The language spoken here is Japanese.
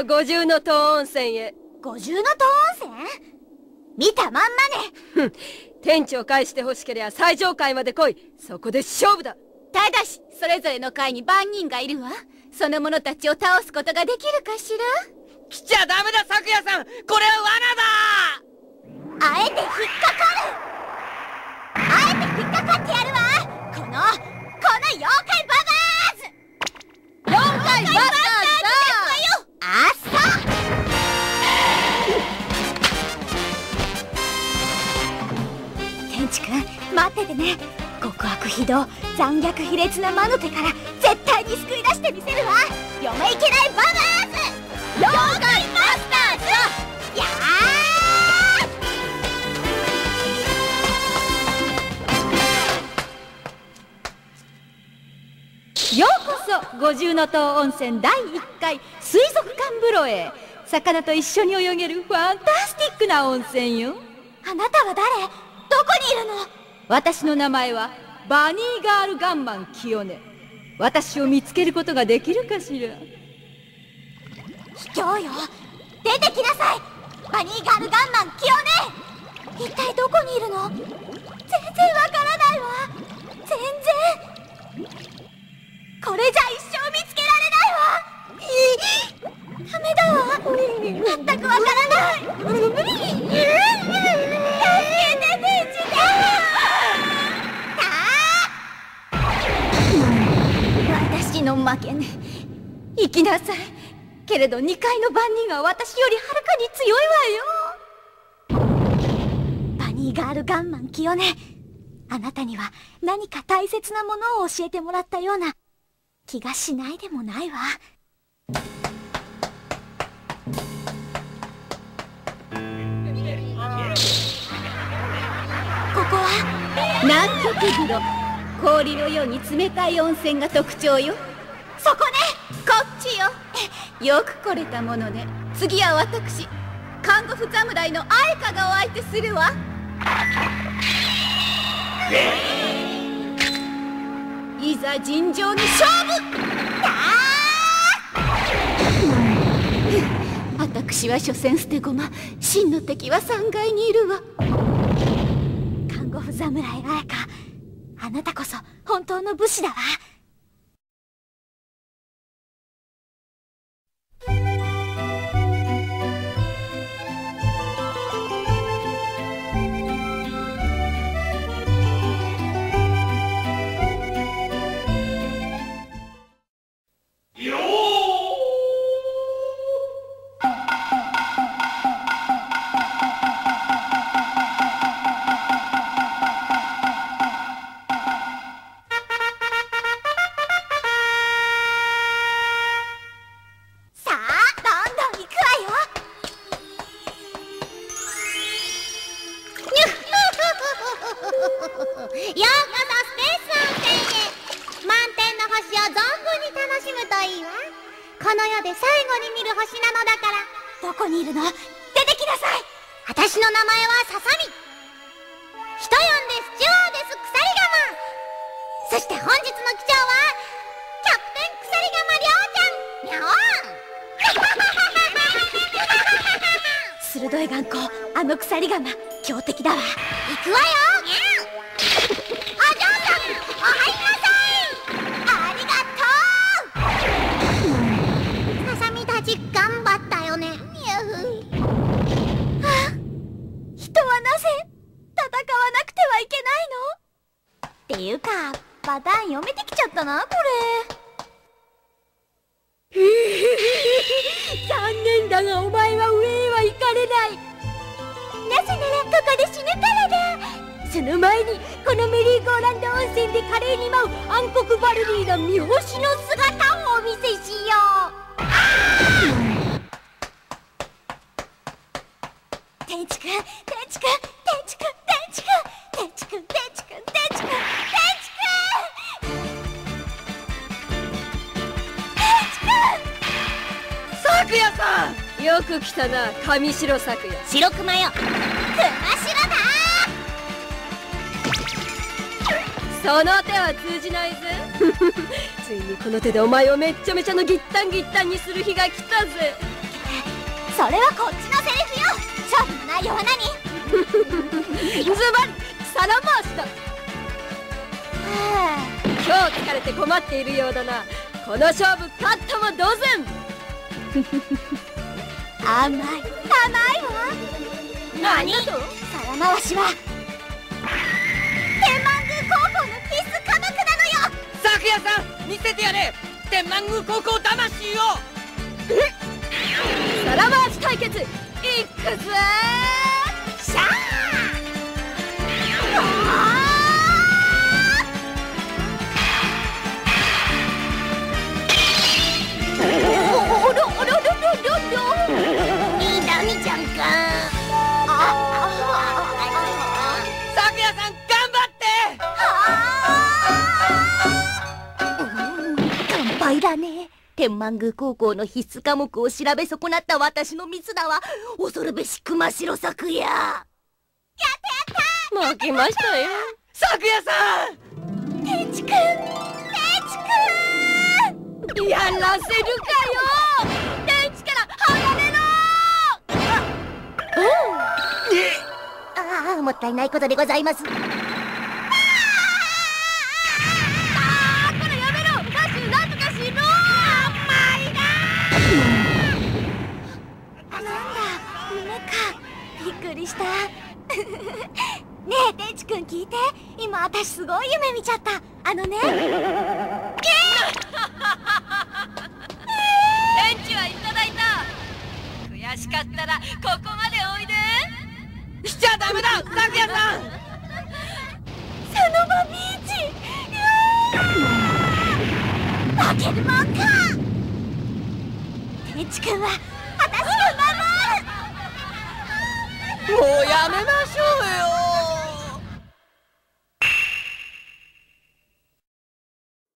そ五重の塔温泉へ。五重の塔温泉見たまんまね。天地を返してほしければ最上階まで来い。そこで勝負だ。ただしそれぞれの階に番人がいるわ。その者たちを倒すことができるかしら？来ちゃダメだ咲夜さん。これは罠だ！あえて引っかかる。あえて引っかかってやるわ。このこの妖怪天地君待っててね。極悪非道残虐卑劣な魔の手から絶対に救い出してみせるわ。嫁いけないババーズ妖怪マスターズやようこそ五重塔温泉第1回水族館風呂へ。魚と一緒に泳げるファンタスティックな温泉よ。あなたは誰？どこにいるの？私の名前はバニーガールガンマン清音私を見つけることができるかしら？卑怯よ。出てきなさい。バニーガールガンマン清音一体どこにいるの？全然わからないわ。全然。これじゃ一生見つけられないわ。ダメだわ。全くわからない行きなさい。けれど2階の番人は私よりはるかに強いわよ。バニーガールガンマン清音あなたには何か大切なものを教えてもらったような気がしないでもないわ。ここは南極風呂。氷のように冷たい温泉が特徴よ。そこねこっちよ。よく来れたものね。次は私。看護婦侍の愛花がお相手するわ。いざ尋常に勝負。私は所詮捨て駒。真の敵は3階にいるわ。看護婦侍彩香あなたこそ本当の武士だわ。どこにいるの？出てきなさい！私の名前はささみ人呼んでスチュワーデス鎖釜。そして本日の機長はキャプテン鎖釜りょうちゃん。みゃおん。鋭い眼光あの鎖釜強敵だわ。行くわよ。お嬢さんお入りなさい。ありがとう。ささみたち頑張っていうか。パターン読めてきちゃったなこれ。残念だがお前は上へは行かれない。なぜならここで死ぬからだ。その前にこのメリーゴーランド温泉で華麗に舞う暗黒バルリーナ三星の姿をお見せしよう。天地くん天地くん昨夜さんよく来たな上白昨夜白熊よ。熊白だ。その手は通じないぜ。ついにこの手でお前をめっちゃめちゃのギッタンギッタンにする日が来たぜ。それはこっちのセリフよ。勝負の内容は何ズバリ皿回しだ今日疲れて困っているようだな。この勝負勝ったも甘い。甘いわ。何？と皿回しは。天満宮高校の必須科目なのよ。昨夜さん見せてやれ。天満宮高校魂を。皿回し対決いくぜシャー天満宮高校の必須科目を調べ損なった私のミスだわ。恐るべし熊代作や負けました。よ昨夜さん。天地くん天地くやらせるかよ。天地から離れろ。んああもったいないことでございますした。ねえ天地くん聞いて。今私すごい夢見ちゃった。あのね。天地はいただいた。悔しかったらここまでおいで。しちゃダメだ。昨夜さんサノバビーチ。負けるもんか。天地くんは私が守るもうやめましょうよ。